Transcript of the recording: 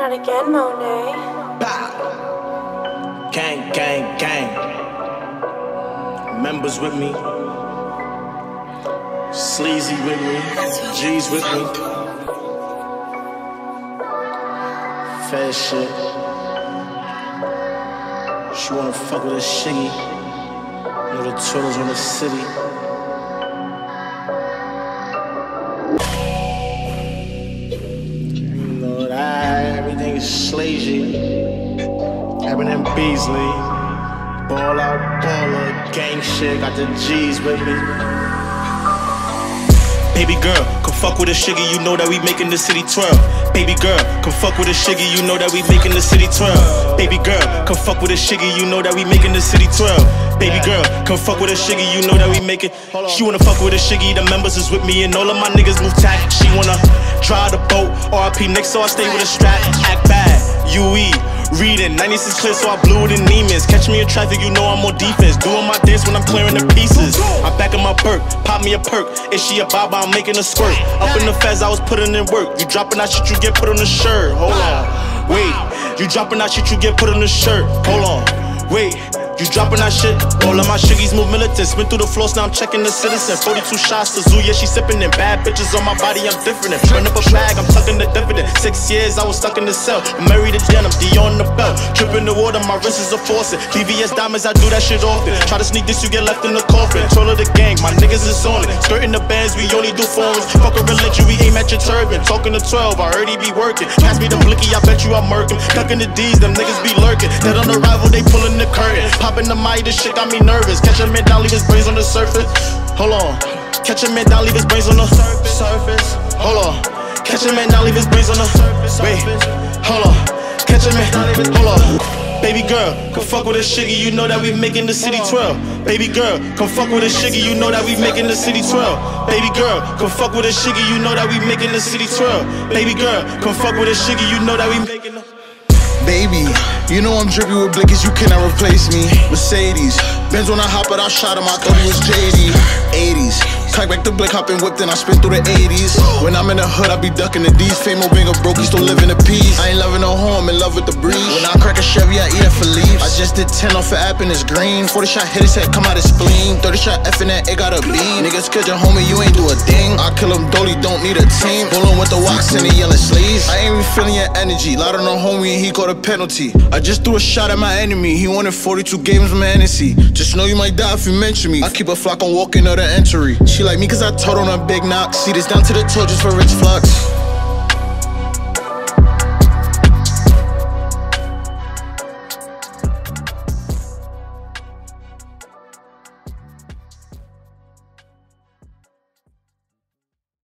Not again, Monet. Bow. Gang, gang, gang. Members with me. Sleazy with me. G's with me. Fed shit. She wanna fuck with a shiggy. Know the turtles on the city. Is slazy. Eminem Beasley. Ball out, baller, gang shit. Got the G's with me. Baby girl, fuck with a shiggy, you know that we making the city twirl. Baby girl, come fuck with a shiggy, you know that we making the city twirl. Baby girl, come fuck with a shiggy, you know that we making the city twirl. Baby girl, come fuck with a shiggy, you know that we making. She wanna fuck with a shiggy, the members is with me, and all of my niggas move tack. She wanna drive the boat, RP Nick, so I stay with a strap. Act bad, UE. Reading 96 clear, so I blew it in Neiman's. Catch me in traffic, you know I'm on defense. Doing my dance when I'm clearing the pieces. I'm back in my perk, pop me a perk. Is she a baba? I'm making a squirt. Up in the fez, I was putting in work. You dropping that shit, you get put on the shirt. Hold on, wait. You dropping that shit, you get put on the shirt. Hold on, wait. You dropping that shit? All of my shiggies move militant. Spin through the floors, now I'm checking the citizen. 42 shots to Zoo, yeah, she sipping in bad bitches on my body, I'm different. Run up a bag, I'm tucking the dividend. Six years, I was stuck in the cell. I'm married to denim, D on the belt. Tripping the water, my wrist is a faucet. VVS diamonds, I do that shit often. Try to sneak this, you get left in the coffin. Troll of the gang, my niggas is on it. Skirting the bands, we only do foreigns. Fuck a religion, we aim at your turban. Talking to 12, I heard he be working. Pass me the blicky, I bet you I'm murking. Ducking the D's, them niggas be lurking. Dead on the rival, they pulling the curtain. Popping the mic, this shit got me nervous. Catch a man down, leave his brains on the surface. Hold on. Catch a man down, leave his brains on the surface. Hold on. Catch a man down, leave his brains on the surface. Wait. Hold on. Catch a man. Hold on. Baby girl, come fuck with a shiggy, you know that we making the city twirl. Baby girl, come fuck with a shiggy, you know that we making the city twirl. Baby girl, come fuck with a shiggy, you know that we making the city twirl. Baby girl, come fuck with a shiggy, you know that we making the Baby, you know I'm drippy with blickers, you cannot replace me. Mercedes, Benz when I hop it, I shot him, I thought he was JD. 80s, Cock back the blick, hop and whip, then I spin through the 80s. When I'm in the hood, I be ducking the D's. Fame over broke, he still living the peace. I ain't loving no home, in love with the breeze. When I crack a Chevy, I eat it for leaves. I just did 10 off an app and it's green. 40 shot hit his head, come out his spleen. 30 shot F in that, it got a B. Niggas kill your homie, you ain't do a thing. I kill him, Dolly, don't need a team. Pulling with the wax and the yellow sleeves. I ain't even feeling your energy. Loud on the homie, and he caught a penalty. I just threw a shot at my enemy. He wanted 42 games with Hennessy. Just know you might die if you mention me. I keep a flock on walking out the entry. She like me cause I told on a big knock. See this down to the toe just for rich flux.